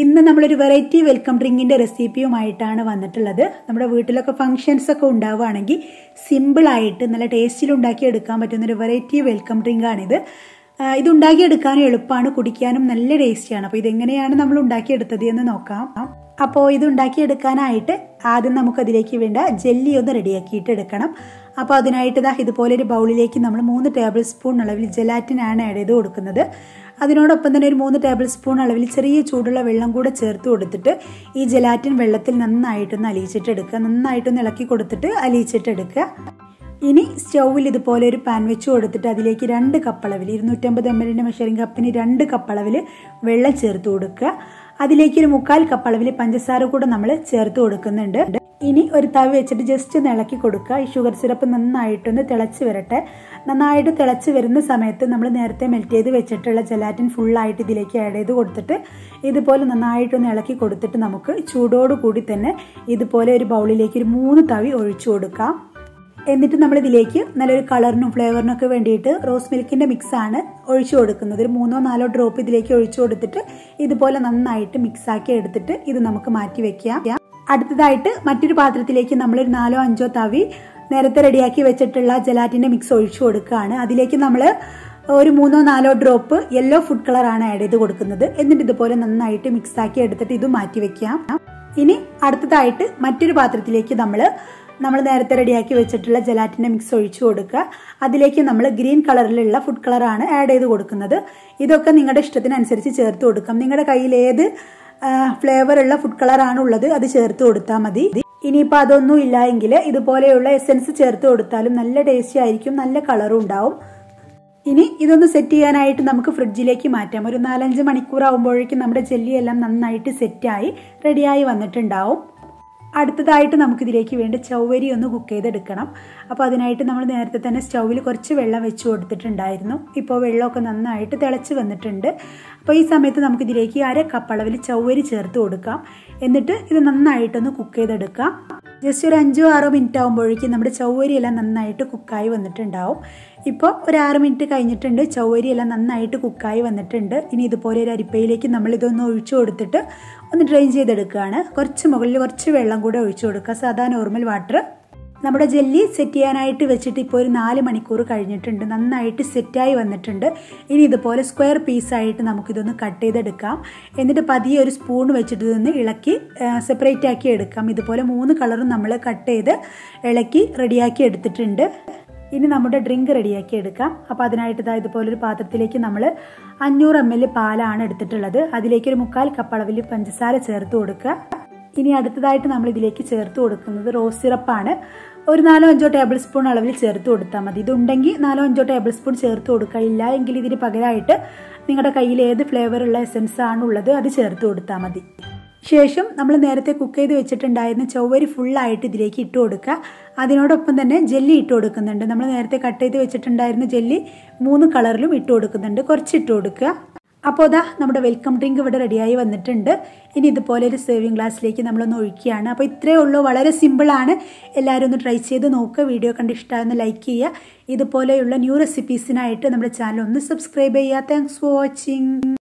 ഇന്ന് നമ്മളൊരു variety welcome ഡ്രിങ്കിന്റെ റെസിപ്പിയുമായിട്ടാണ് വന്നിട്ടുള്ളത്. നമ്മുടെ വീട്ടിലൊക്കെ ഫംഗ്ഷൻസ് ഒക്കെ ഉണ്ടാവുകയാണെങ്കിൽ സിമ്പിളായിട്ട് നല്ല ടേസ്റ്റിൽ പറ്റുന്ന ഒരു വെറൈറ്റി വെൽക്കം ഡ്രിങ്ക് ആണിത്. ഇത് ഇത് ഉണ്ടാക്കിയെടുക്കാനും എളുപ്പമാണ് കുടിക്കാനും നല്ല ടേസ്റ്റിയാണ് അപ്പോൾ ഇതെങ്ങനെയാണ് നമ്മൾ ഉണ്ടാക്കിയെടുത്തത് എന്ന് നോക്കാം. അപ്പോൾ ഇത് ഉണ്ടാക്കിയെടുക്കാനായിട്ട് ആദ്യം നമുക്കതിലേക്ക് വേണ്ട ജെല്ലി ഒന്ന് റെഡിയാക്കിയിട്ട് എടുക്കണം. അപ്പോൾ അതിനായിട്ട് ഇതാ ഇതുപോലൊരു ബൗളിലേക്ക് നമ്മൾ മൂന്ന് ടേബിൾ സ്പൂൺ അളവിൽ ജെലാറ്റിനാണ് ആഡ് ചെയ്ത് കൊടുക്കുന്നത്. അതിനോടൊപ്പം തന്നെ ഒരു മൂന്ന് ടേബിൾ സ്പൂൺ അളവിൽ ചെറിയ ചൂടുള്ള വെള്ളം കൂടെ ചേർത്ത് കൊടുത്തിട്ട് ഈ ജലാറ്റിൻ വെള്ളത്തിൽ നന്നായിട്ടൊന്ന് അലിയിച്ചിട്ടെടുക്കുക. നന്നായിട്ടൊന്ന് ഇളക്കി കൊടുത്തിട്ട് അലിയിച്ചിട്ടെടുക്കുക. ഇനി സ്റ്റൗവിൽ ഇതുപോലെ ഒരു പാൻ വെച്ച് കൊടുത്തിട്ട് അതിലേക്ക് രണ്ട് കപ്പളവിൽ ഇരുന്നൂറ്റമ്പത് എം എല്ലിന്റെ മെഷറിംഗ് കപ്പിന് രണ്ട് കപ്പളവിൽ വെള്ളം ചേർത്ത് കൊടുക്കുക. അതിലേക്ക് ഒരു മുക്കാൽ കപ്പളവിൽ പഞ്ചസാര കൂടെ നമ്മൾ ചേർത്ത് കൊടുക്കുന്നുണ്ട്. ഇനി ഒരു തവി വെച്ചിട്ട് ജസ്റ്റ് ഒന്ന് ഇളക്കി കൊടുക്കുക. ഈ ഷുഗർ സിറപ്പ് നന്നായിട്ടൊന്ന് തിളച്ച് വരട്ടെ. നന്നായിട്ട് തിളച്ച് വരുന്ന സമയത്ത് നമ്മൾ നേരത്തെ മെൽറ്റ് ചെയ്ത് വെച്ചിട്ടുള്ള ജലാറ്റിൻ ഫുള്ളായിട്ട് ഇതിലേക്ക് ആഡ് ചെയ്ത് കൊടുത്തിട്ട് ഇതുപോലെ നന്നായിട്ടൊന്ന് ഇളക്കി കൊടുത്തിട്ട് നമുക്ക് ചൂടോട് കൂടി തന്നെ ഇതുപോലെ ഒരു ബൗളിലേക്ക് ഒരു മൂന്ന് തവി ഒഴിച്ചു കൊടുക്കാം. എന്നിട്ട് നമ്മൾ ഇതിലേക്ക് നല്ലൊരു കളറിനും ഫ്ലേവറിനും ഒക്കെ വേണ്ടിയിട്ട് റോസ് മിൽക്കിന്റെ മിക്സാണ് ഒഴിച്ചു കൊടുക്കുന്നത്. ഒരു മൂന്നോ നാലോ ഡ്രോപ്പ് ഇതിലേക്ക് ഒഴിച്ചു കൊടുത്തിട്ട് ഇതുപോലെ നന്നായിട്ട് മിക്സാക്കി എടുത്തിട്ട് ഇത് നമുക്ക് മാറ്റി വെക്കാം. അടുത്തതായിട്ട് മറ്റൊരു പാത്രത്തിലേക്ക് നമ്മളൊരു നാലോ അഞ്ചോ തവി നേരത്തെ റെഡിയാക്കി വെച്ചിട്ടുള്ള ജലാറ്റിന്റെ മിക്സ് ഒഴിച്ചു കൊടുക്കുകയാണ്. അതിലേക്ക് നമ്മൾ ഒരു മൂന്നോ നാലോ ഡ്രോപ്പ് യെല്ലോ ഫുഡ് കളറാണ് ആഡ് ചെയ്ത് കൊടുക്കുന്നത്. എന്നിട്ട് ഇതുപോലെ നന്നായിട്ട് മിക്സ് ആക്കി എടുത്തിട്ട് ഇത് മാറ്റി വെക്കാം. ഇനി അടുത്തതായിട്ട് മറ്റൊരു പാത്രത്തിലേക്ക് നമ്മൾ നമ്മൾ നേരത്തെ റെഡിയാക്കി വെച്ചിട്ടുള്ള ജലാറ്റിന്റെ മിക്സ് ഒഴിച്ചു കൊടുക്കുക. അതിലേക്ക് നമ്മൾ ഗ്രീൻ കളറിലുള്ള ഫുഡ് കളറാണ് ആഡ് ചെയ്ത് കൊടുക്കുന്നത്. ഇതൊക്കെ നിങ്ങളുടെ ഇഷ്ടത്തിനനുസരിച്ച് ചേർത്ത് കൊടുക്കാം. നിങ്ങളുടെ കയ്യിൽ ഏത് ഫ്ലേവർ ഉള്ള ഫുഡ് കളറാണ് ഉള്ളത്. അത് ചേർത്ത് കൊടുത്താൽ മതി. ഇനിയിപ്പോൾ അതൊന്നും ഇല്ല എങ്കിൽ ഇതുപോലെയുള്ള എസെൻസ് ചേർത്ത് കൊടുത്താലും നല്ല ടേസ്റ്റി ആയിരിക്കും നല്ല കളറും ഉണ്ടാവും. ഇനി ഇതൊന്ന് സെറ്റ് ചെയ്യാനായിട്ട് നമുക്ക് ഫ്രിഡ്ജിലേക്ക് മാറ്റാം. ഒരു നാലഞ്ച് മണിക്കൂർ ആകുമ്പോഴേക്കും നമ്മുടെ ജെല്ലി എല്ലാം നന്നായിട്ട് സെറ്റായി റെഡിയായി വന്നിട്ടുണ്ടാവും. അടുത്തതായിട്ട് നമുക്കിതിലേക്ക് വേണ്ടി ചൗവരി ഒന്ന് കുക്ക് ചെയ്തെടുക്കണം. അപ്പോൾ അതിനായിട്ട് നമ്മൾ നേരത്തെ തന്നെ സ്റ്റൗവിൽ കുറച്ച് വെള്ളം വെച്ച് കൊടുത്തിട്ടുണ്ടായിരുന്നു. ഇപ്പോൾ വെള്ളമൊക്കെ നന്നായിട്ട് തിളച്ച് വന്നിട്ടുണ്ട്. അപ്പോൾ ഈ സമയത്ത് നമുക്കിതിലേക്ക് അര കപ്പ് അളവിൽ ചൗവരി ചേർത്ത് കൊടുക്കാം. എന്നിട്ട് ഇത് നന്നായിട്ടൊന്ന് കുക്ക് ചെയ്തെടുക്കാം. ജസ്റ്റ് ഒരു അഞ്ചോ ആറോ മിനിറ്റ് ആകുമ്പോഴേക്കും നമ്മുടെ ചൗവരി എല്ലാം നന്നായിട്ട് കുക്കായി വന്നിട്ടുണ്ടാവും. ഇപ്പോൾ ഒരു ആറ് മിനിറ്റ് കഴിഞ്ഞിട്ടുണ്ട്. ചൗവരി എല്ലാം നന്നായിട്ട് കുക്കായി വന്നിട്ടുണ്ട്. ഇനി ഇതുപോലെ ഒരു അരിപ്പയിലേക്ക് നമ്മൾ ഇതൊന്ന് ഒഴിച്ചു കൊടുത്തിട്ട് ഒന്ന് ഡ്രെയിൻ ചെയ്തെടുക്കുകയാണ്. കുറച്ച് മുകളിൽ കുറച്ച് വെള്ളം കൂടെ ഒഴിച്ചു കൊടുക്കുക. സാധാ നോർമൽ വാട്ടർ നമ്മുടെ ജെല്ലി സെറ്റ് ചെയ്യാനായിട്ട് വെച്ചിട്ട് ഇപ്പോൾ ഒരു നാല് മണിക്കൂർ കഴിഞ്ഞിട്ടുണ്ട്. നന്നായിട്ട് സെറ്റായി വന്നിട്ടുണ്ട്. ഇനി ഇതുപോലെ സ്ക്വയർ പീസായിട്ട് നമുക്കിതൊന്ന് കട്ട് ചെയ്തെടുക്കാം. എന്നിട്ട് പതിയെ ഒരു സ്പൂൺ വെച്ചിട്ട് ഇതൊന്ന് ഇളക്കി സെപ്പറേറ്റ് ആക്കി എടുക്കാം. ഇതുപോലെ മൂന്ന് കളറും നമ്മൾ കട്ട് ചെയ്ത് ഇളക്കി റെഡിയാക്കി എടുത്തിട്ടുണ്ട്. ഇനി നമ്മുടെ ഡ്രിങ്ക് റെഡിയാക്കി എടുക്കാം. അപ്പോൾ അതിനായിട്ട് ഇതാ ഇതുപോലൊരു പാത്രത്തിലേക്ക് നമ്മൾ അഞ്ഞൂറ് എം എൽ പാലാണ് എടുത്തിട്ടുള്ളത്. അതിലേക്ക് ഒരു മുക്കാൽ കപ്പ് അളവിൽ പഞ്ചസാര ചേർത്ത് കൊടുക്കുക. ഇനി അടുത്തതായിട്ട് നമ്മൾ ഇതിലേക്ക് ചേർത്ത് കൊടുക്കുന്നത് റോസ് സിറപ്പാണ്. ഒരു നാലോ അഞ്ചോ ടേബിൾ സ്പൂൺ അളവിൽ ചേർത്ത് കൊടുത്താൽ മതി. ഇതുണ്ടെങ്കിൽ നാലോ അഞ്ചോ ടേബിൾ സ്പൂൺ ചേർത്ത് കൊടുക്കുക ഇല്ല എങ്കിൽ ഇതിന് പകരമായിട്ട് നിങ്ങളുടെ കയ്യിൽ ഏത് ഫ്ലേവറുള്ള എസൻസ് ആണുള്ളത് അത് ചേർത്ത് കൊടുത്താൽ മതി. ശേഷം നമ്മൾ നേരത്തെ കുക്ക് ചെയ്ത് വെച്ചിട്ടുണ്ടായിരുന്ന ചൊവ്വരി ഫുള്ളായിട്ട് ഇതിലേക്ക് ഇട്ട് കൊടുക്കുക. അതിനോടൊപ്പം തന്നെ ജെല്ലി ഇട്ട് കൊടുക്കുന്നുണ്ട്. നമ്മൾ നേരത്തെ കട്ട് ചെയ്ത് വെച്ചിട്ടുണ്ടായിരുന്ന ജെല്ലി മൂന്ന് കളറിലും ഇട്ട് കൊടുക്കുന്നുണ്ട്. കുറച്ച് ഇട്ട് കൊടുക്കുക. അപ്പോൾ അതാ നമ്മുടെ വെൽക്കം ഡ്രിങ്ക് ഇവിടെ റെഡിയായി വന്നിട്ടുണ്ട്. ഇനി ഇതുപോലെ ഒരു സേവിങ് ഗ്ലാസ്സിലേക്ക് നമ്മളൊന്ന് ഒഴിക്കുകയാണ്. അപ്പോൾ ഇത്രയേ ഉള്ളൂ. വളരെ സിമ്പിളാണ് എല്ലാവരും ഒന്ന് ട്രൈ ചെയ്ത് നോക്കുക വീഡിയോ കണ്ട് ഇഷ്ടമാകുന്ന ലൈക്ക് ചെയ്യുക. ഇതുപോലെയുള്ള ന്യൂ റെസിപ്പീസിനായിട്ട് നമ്മുടെ ചാനൽ ഒന്ന് സബ്സ്ക്രൈബ് ചെയ്യുക. Thanks for watching